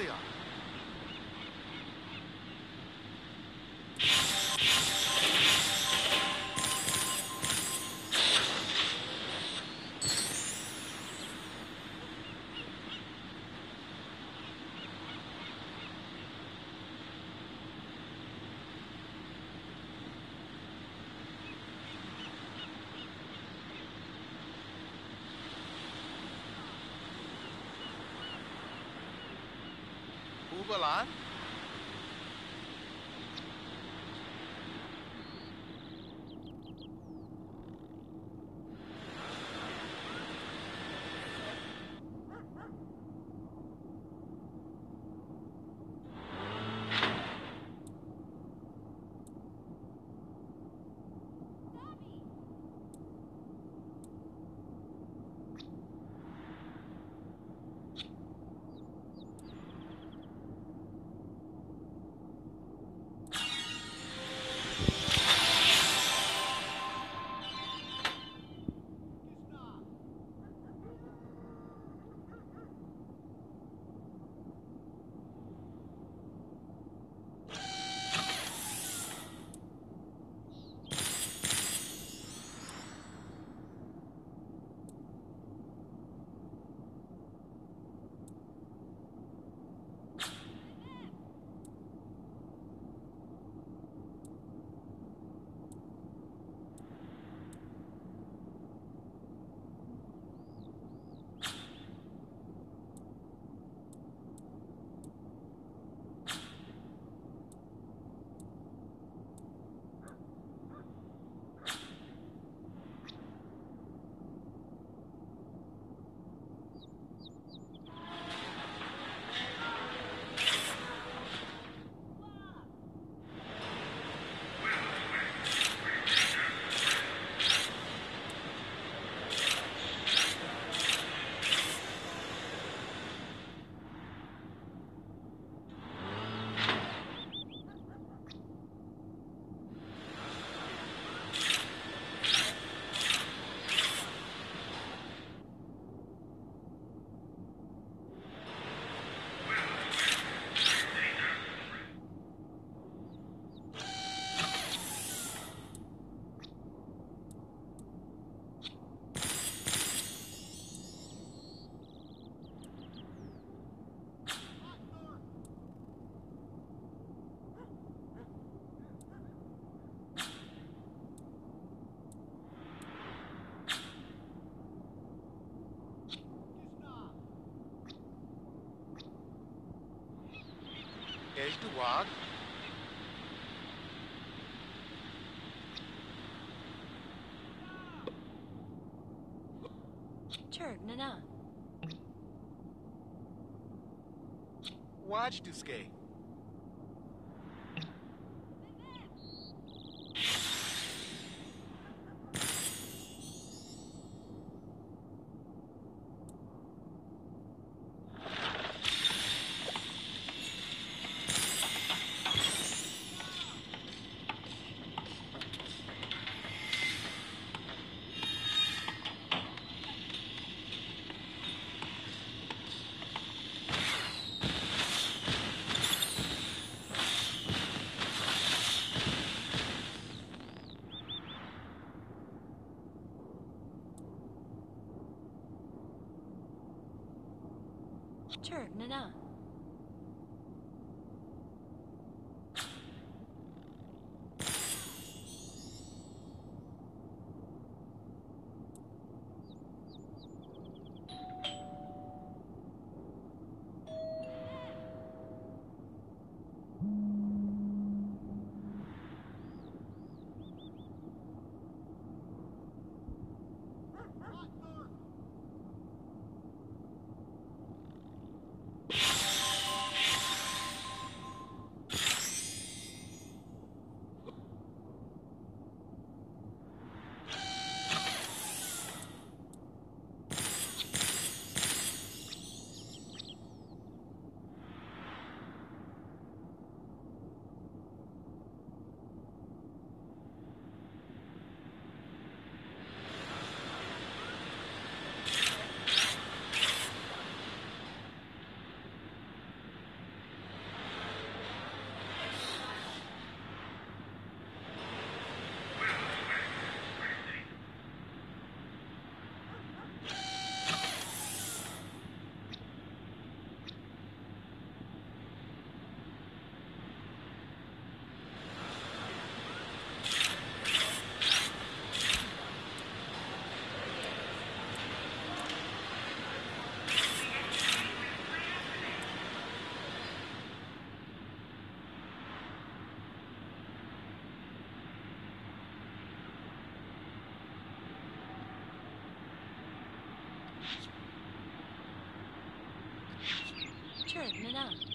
earlier. água lá. To walk. Churg, Nana. Watch to skate. 人的呢。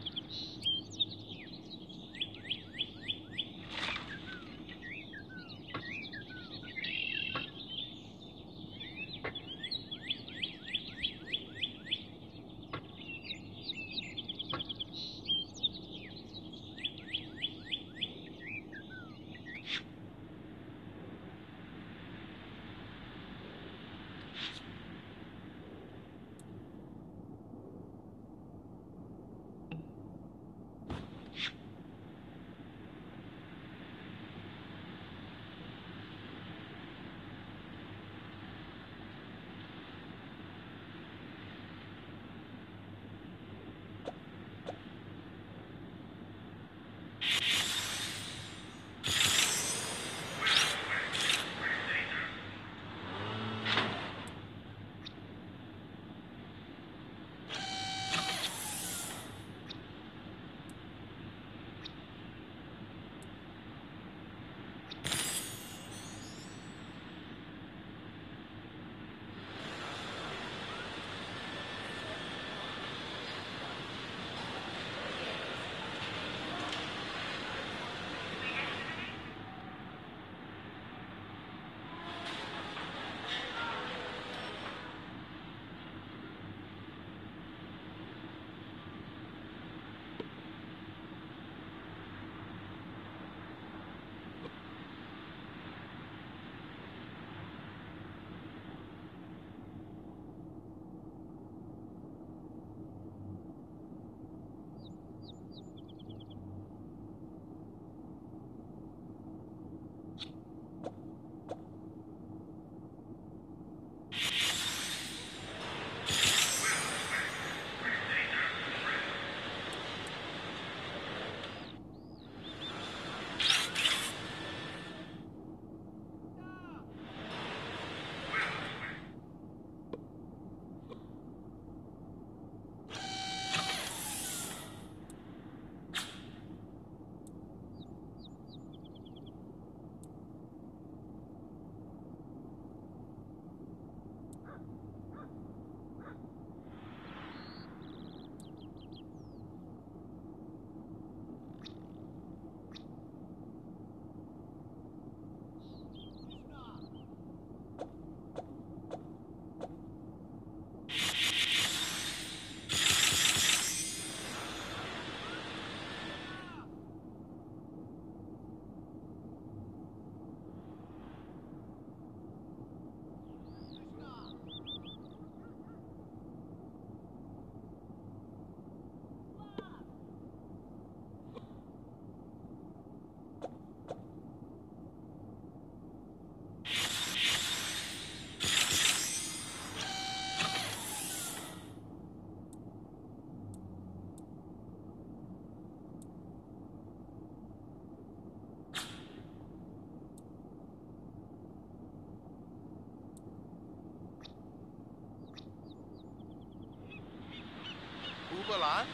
Google on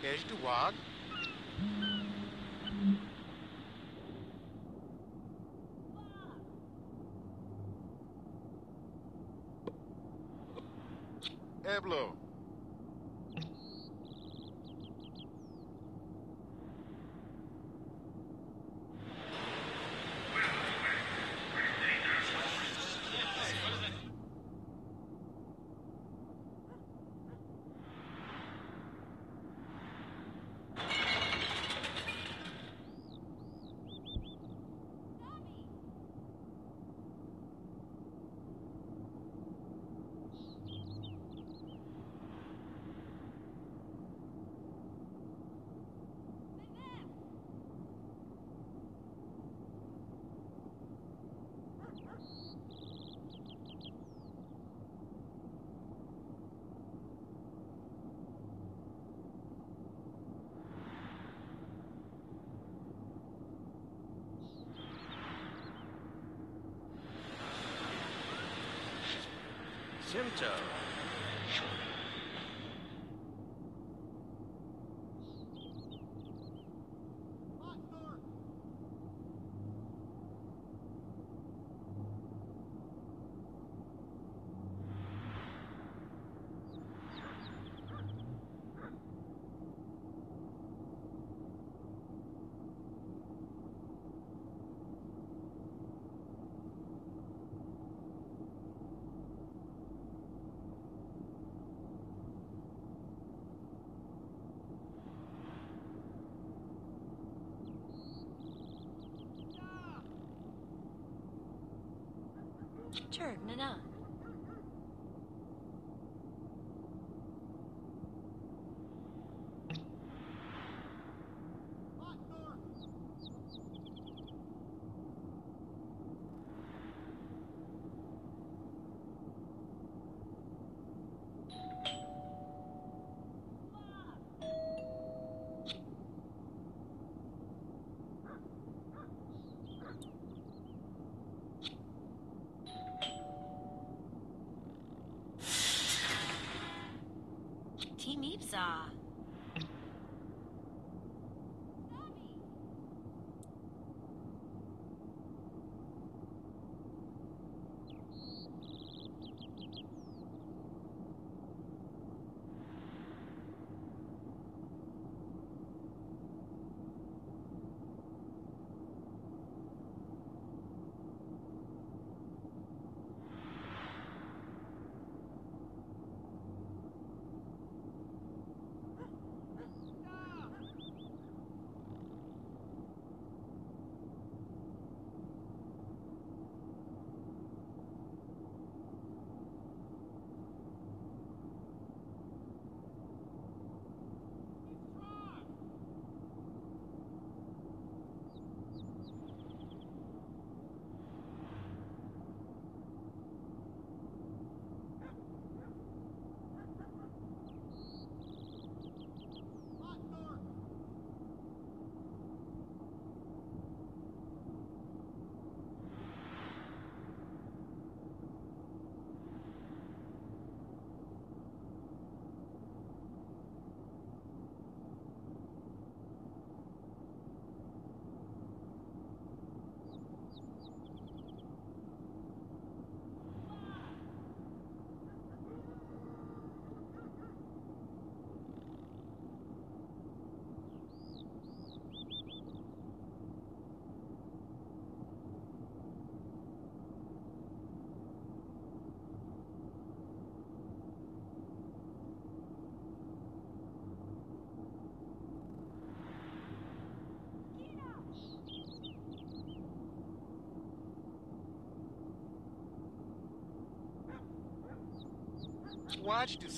page to Simto. Chirg nana. Team Ipsa. Watch to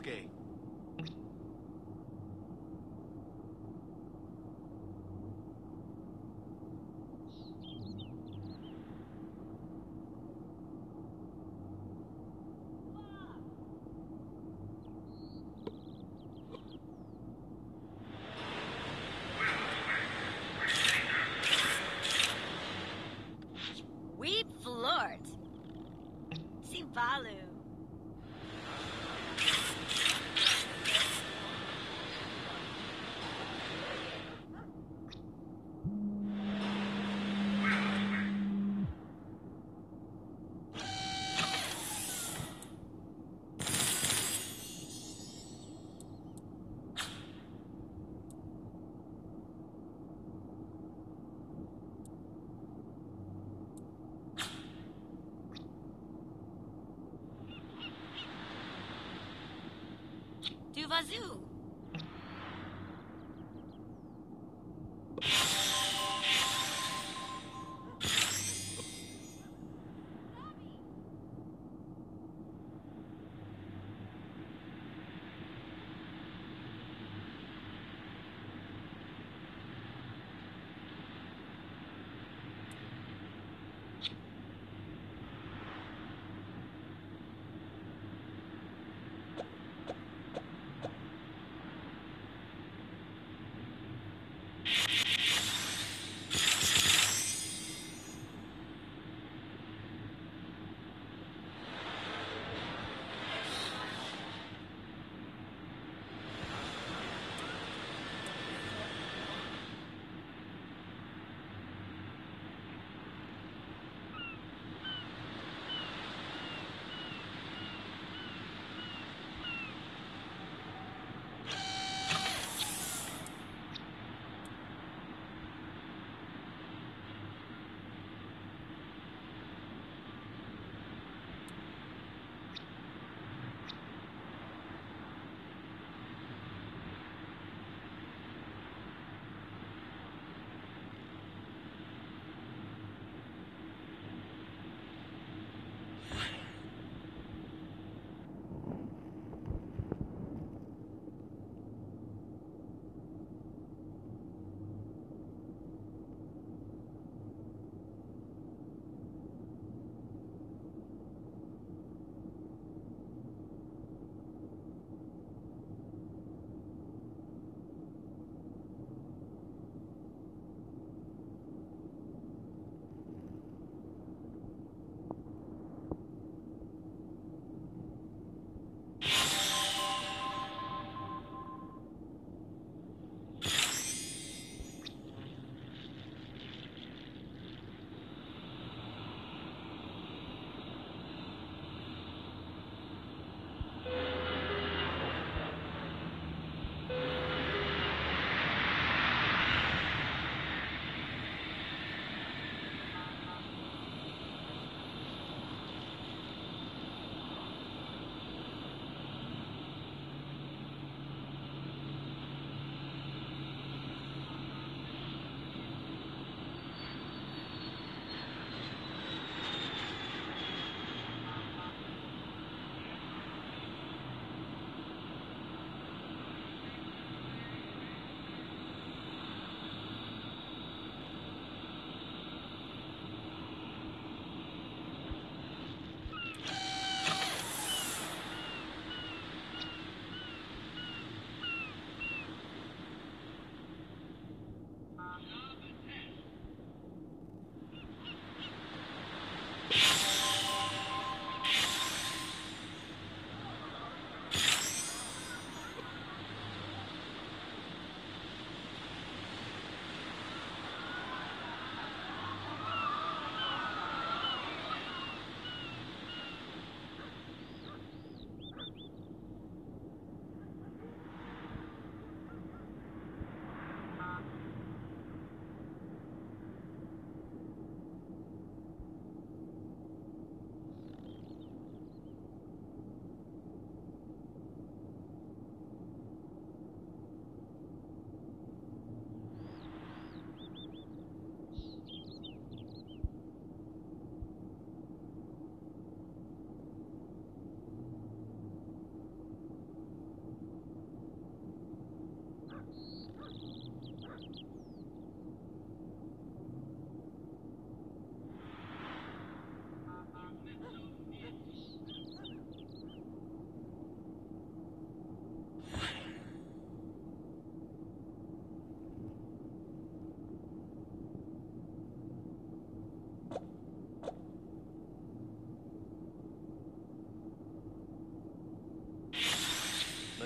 Duvazoo. Munar. Watch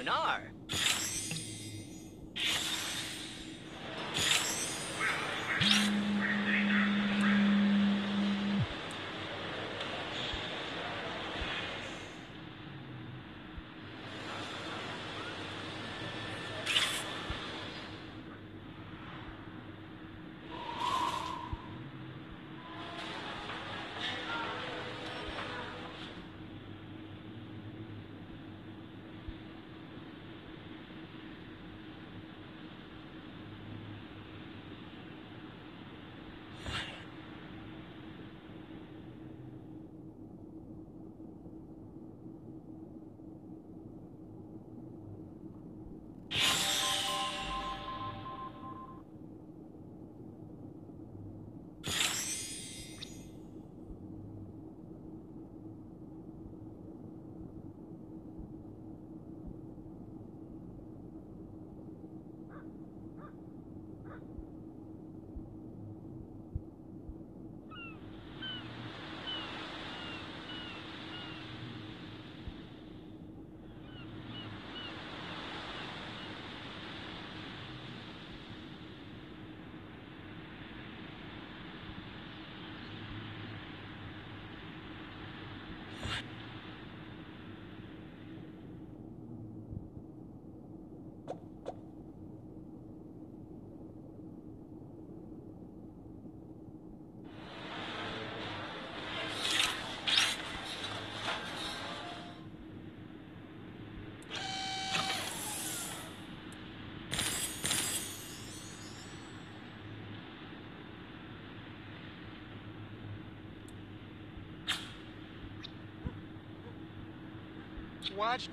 to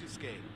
skate. Go